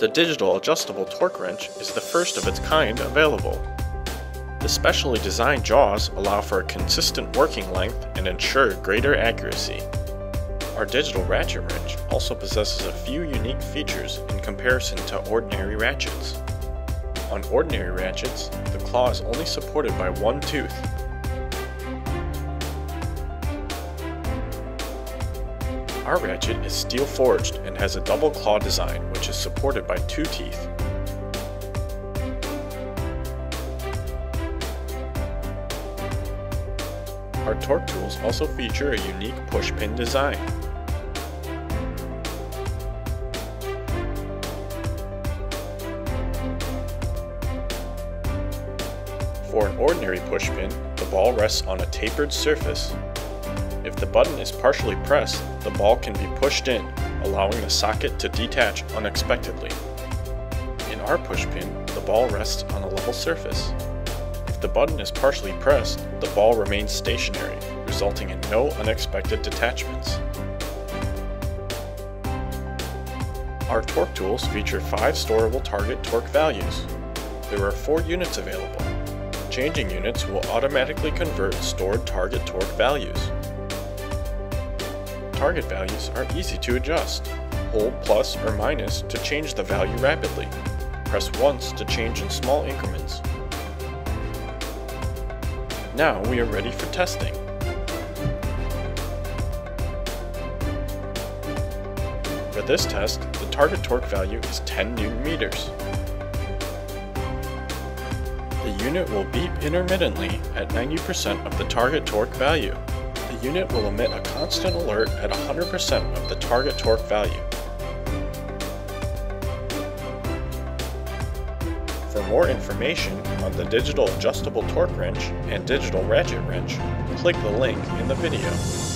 The digital adjustable torque wrench is the first of its kind available. The specially designed jaws allow for a consistent working length and ensure greater accuracy. Our digital ratchet wrench also possesses a few unique features in comparison to ordinary ratchets. On ordinary ratchets, the claw is only supported by one tooth. Our ratchet is steel forged and has a double claw design which is supported by two teeth. Our torque tools also feature a unique push pin design. For an ordinary push pin, the ball rests on a tapered surface. If the button is partially pressed, the ball can be pushed in, allowing the socket to detach unexpectedly. In our push pin, the ball rests on a level surface. If the button is partially pressed, the ball remains stationary, resulting in no unexpected detachments. Our torque tools feature five storable target torque values. There are four units available. Changing units will automatically convert stored target torque values. Target values are easy to adjust. Hold plus or minus to change the value rapidly. Press once to change in small increments. Now we are ready for testing. For this test, the target torque value is 10 newton meters. The unit will beep intermittently at 90% of the target torque value. Unit will emit a constant alert at 100% of the target torque value. For more information on the digital adjustable torque wrench and digital ratchet wrench, click the link in the video.